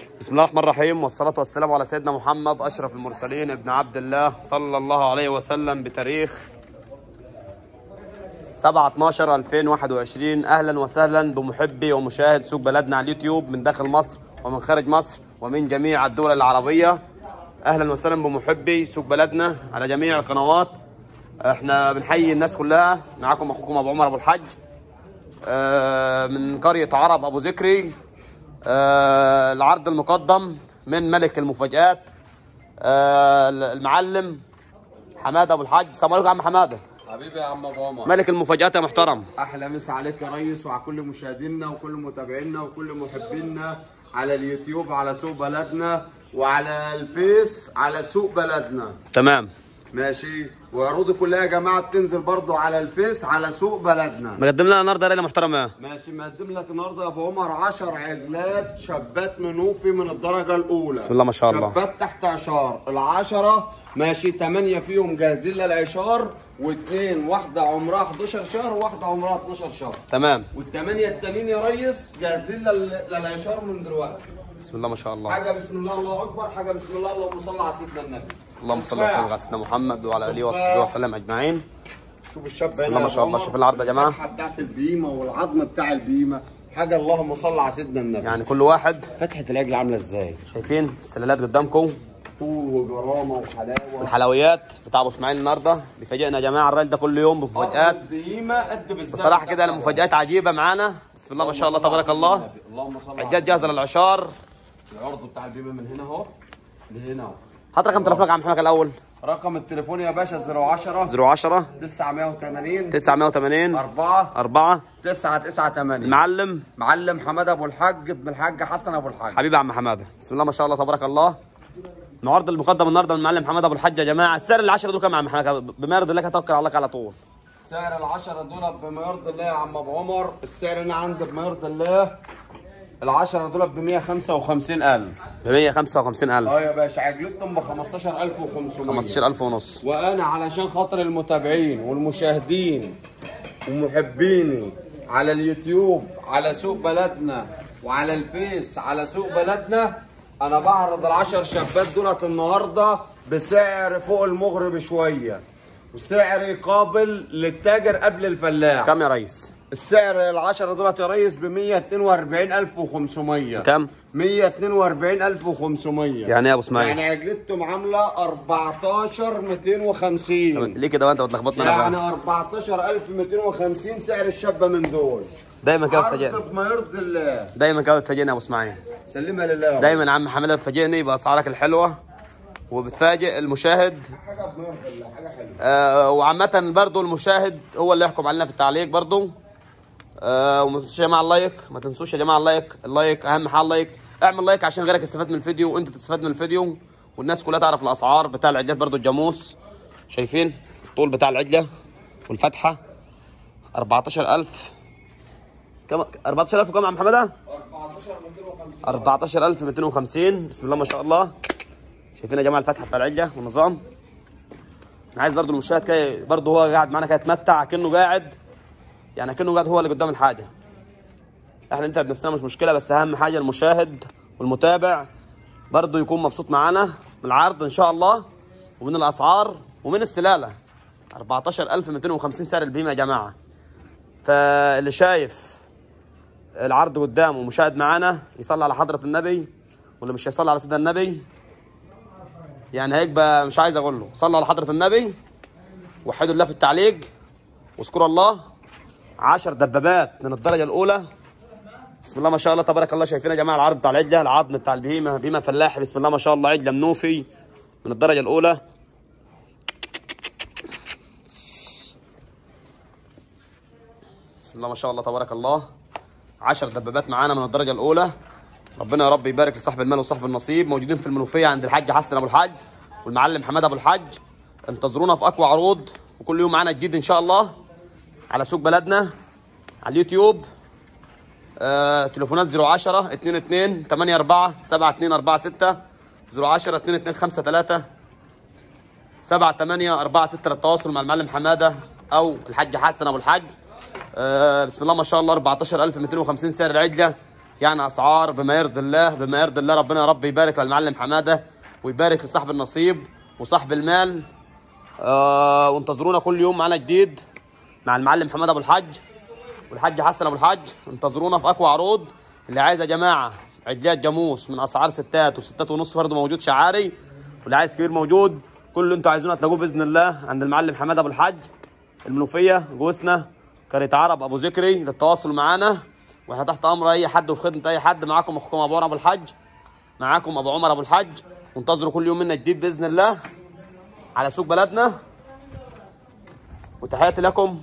بسم الله الرحمن الرحيم والصلاة والسلام على سيدنا محمد أشرف المرسلين ابن عبد الله صلى الله عليه وسلم بتاريخ 7 12 2021 أهلا وسهلا بمحبي ومشاهد سوق بلدنا على اليوتيوب من داخل مصر ومن خارج مصر ومن جميع الدول العربية. أهلا وسهلا بمحبي سوق بلدنا على جميع القنوات. إحنا بنحيي الناس كلها. معاكم أخوكم أبو عمر أبو الحج آه، من قرية عرب أبو ذكري. آه، العرض المقدم من ملك المفاجآت آه، المعلم حمادة أبو الحاج. السلام عليكم يا عم حمادة. حبيبي يا عم أبو عمر. ملك المفاجآت يا محترم. أحلى مسا عليك يا ريس وعلى كل مشاهدينا وكل متابعينا وكل محبينا على اليوتيوب على سوق بلدنا وعلى الفيس على سوق بلدنا. تمام. ماشي. وعروضي كلها يا جماعة بتنزل برضو على الفيس على سوق بلدنا. مقدم لنا النهارده ليلة محترمة. ماشي مقدم لك النهارده يا أبو عمر 10 عجلات شابات منوفي من الدرجة الأولى. بسم الله ما شاء الله. شابات تحت عشار العشرة ماشي 8 فيهم جاهزين للعشار واثنين واحدة عمرها 11 شهر وواحده عمرها 12 شهر. تمام. والثمانيه التانيين يا ريس جاهزين لل- للعشار من دلوقتي. بسم الله ما شاء الله. حاجة بسم الله الله أكبر حاجة بسم الله اللهم صل على سيدنا النبي. اللهم صل وسلم على سيدنا محمد وعلى آله وصحبه وسلم أجمعين. شوف الشاب بسم الله ما شاء الله. شوف العرض يا جماعة. بتاعت البيمة والعظم بتاع البيمة. حاجة اللهم صل على سيدنا النبي. يعني كل واحد فتحة العجل عاملة إزاي؟ شايفين السلالات قدامكم؟ طول وجرامة وحلاوة. والحلويات بتاع أبو إسماعيل النهارده. بيفاجئنا يا جماعة الراجل ده كل يوم بالظبط بصراحة كده المفاجآت عجيبة معانا. بسم الله ما شاء الله تبارك الله. اللهم صل على جاهزه للعشار. العرض بتاع البيمه من هنا اهو لهنا اهو. هات رقم تليفونك يا عم محمد الأول. رقم التليفون يا باشا 010 010 980 980 4 4 998 المعلم معلم. حماد أبو الحاج ابن الحاج حسن أبو الحاج. حبيبي يا عم حمادة بسم الله ما شاء الله تبارك الله. العرض المقدم النهارده من المعلم حمادة أبو الحاج يا جماعة. السعر العشرة دول كام يا عم حمادة؟ بما يرضي الله توكل على الله على طول. سعر العشرة دول بما يرضي الله يا عم أبو عمر. السعر هنا عندي بما يرضي الله. العشرة دول ب 155000 ب 155000 آه يا باشا عجلتهم ب 15500 15000 ونص. وأنا علشان خاطر المتابعين والمشاهدين ومحبيني على اليوتيوب على سوق بلدنا وعلى الفيس على سوق بلدنا أنا بعرض العشر شابات دولت النهارده بسعر فوق المغرب شوية وسعر يقابل للتاجر قبل الفلاح. كام يا ريس؟ السعر العشرة دولت يا ريس ب 142500 كام 142500 يعني إيه يا أبو إسماعيل؟ يعني عجلتهم عاملة 14 250 ليه كده؟ بقى انت بتلخبطنا يعني بقى 14250 سعر الشابة من دول. دايما كده بتفاجئني. بما يرضي الله. دايما كده بتفاجئني يا أبو إسماعيل. سلمها لله دايما عم حمادة بتفاجئني بأسعارك الحلوة وبتفاجئ المشاهد. حاجة بما يرضي الله حاجة حلوة. آه وعامة برضو المشاهد هو اللي يحكم علينا في التعليق برضو. آه وما تنسوش يا جماعة ال like. ما تنسوش يا جماعة ال like. ال like أهم حاجة ال like. اعمل like عشان غيرك يستفاد من الفيديو وأنت تستفاد من الفيديو. والناس كلها تعرف الأسعار بتاع العجلات برضو الجاموس. شايفين؟ الطول بتاع العجلة والفتحة. 14000 كم 14000 وكم يا عم حماده؟ 14250 بسم الله ما شاء الله. شايفين يا جماعة الفتحة بتاع العجلة والنظام؟ أنا عايز برضو المشاهد كده برضو هو قاعد معانا كده يتمتع كأنه قاعد. يعني كأنه قاعد هو اللي قدام الحاجة. إحنا انت بنفسنا مش مشكلة بس أهم حاجة المشاهد والمتابع برضو يكون مبسوط معانا من العرض إن شاء الله ومن الأسعار ومن السلالة. 14250 سعر البيمه يا جماعة. فاللي شايف العرض قدامه ومشاهد معانا يصلي على حضرة النبي واللي مش هيصلي على سيدنا النبي يعني هيك بقى مش عايز أقول له صلوا على حضرة النبي وحدوا الله في التعليق واذكروا الله عشر دبابات من الدرجة الأولى. بسم الله ما شاء الله تبارك الله. شايفين يا جماعة العرض بتاع العجلة العظم بتاع البهيمة بهيمة فلاحي بسم الله ما شاء الله عجلة منوفي من الدرجة الأولى. بسم الله ما شاء الله تبارك الله. عشر دبابات معانا من الدرجة الأولى. ربنا يا رب يبارك لصاحب المال وصاحب النصيب. موجودين في المنوفية عند الحاج حسن أبو الحاج والمعلم حماد أبو الحاج. انتظرونا في أقوى عروض. وكل يوم معانا جديد إن شاء الله. على سوق بلدنا على اليوتيوب آه تليفونات 010 22 84 7246 010 22 53 7 8 4 6 للتواصل مع المعلم حمادة أو الحاج حسن أبو الحاج. آه بسم الله ما شاء الله 14250 سعر العجله يعني أسعار بما يرضي الله بما يرضي الله ربنا يا رب يبارك للمعلم حمادة ويبارك لصاحب النصيب وصاحب المال. آه وانتظرونا كل يوم معانا جديد. مع المعلم حماده أبو الحاج. والحاج حسن أبو الحاج انتظرونا في اقوى عروض. اللي عايز يا جماعة عجلات جاموس من أسعار ستات وستات ونص برضه موجود شعاري. واللي عايز كبير موجود كل اللي أنتوا عايزينه هتلاقوه بإذن الله عند المعلم حماده أبو الحاج. المنوفية جوسنا قريه عرب أبو ذكري للتواصل معانا. وإحنا تحت أمر أي حد وفي خدمة أي حد معاكم أخوكم أبو عمر أبو الحاج. معاكم أبو عمر أبو الحاج. وانتظروا كل يوم منا جديد بإذن الله على سوق بلدنا. وتحياتي لكم.